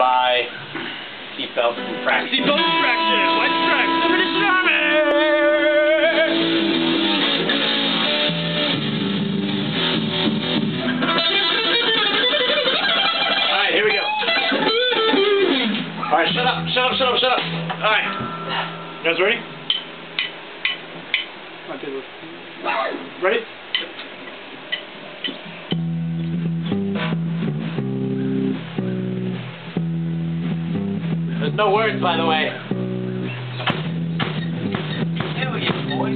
by seatbelt infraction. Seatbelt infraction! White stripes! Seven Nation Army! Alright, here we go. Alright, shut up, shut up, shut up, shut up. Alright. You guys ready? Ready? There's no words, by the way. Hell yeah, boy.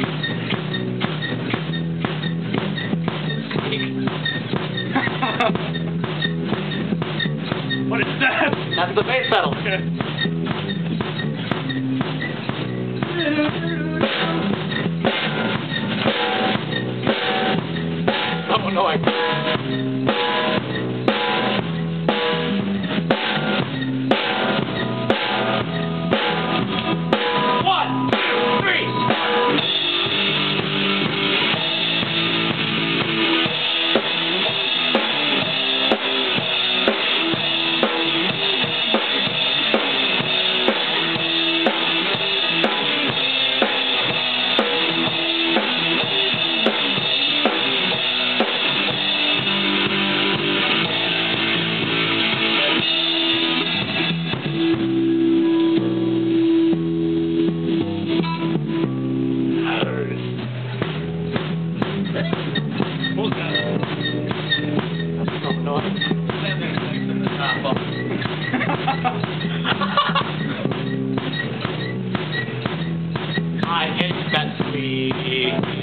What is that? That's the bass pedal. Oh, annoying. Hate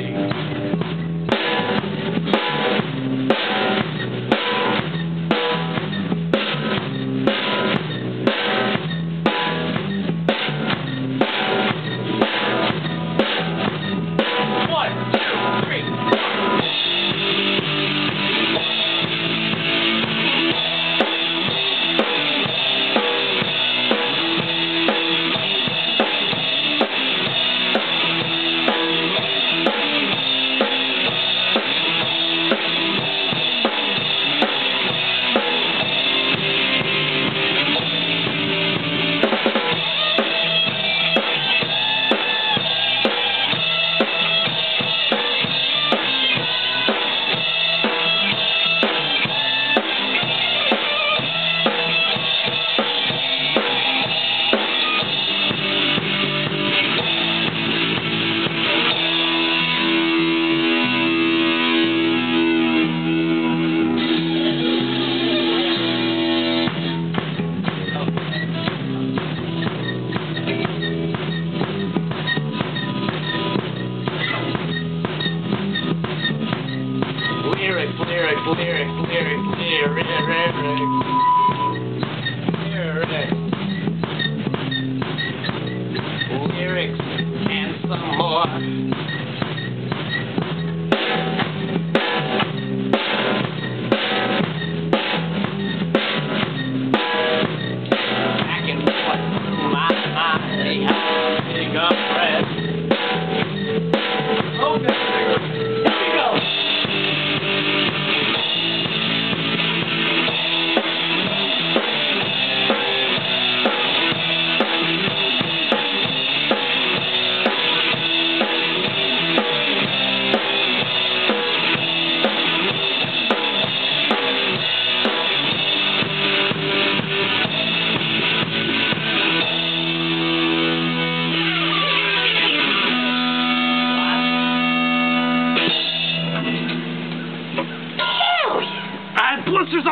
Lyrics, lyrics, lyrics, lyrics, lyrics,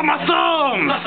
on my thumb!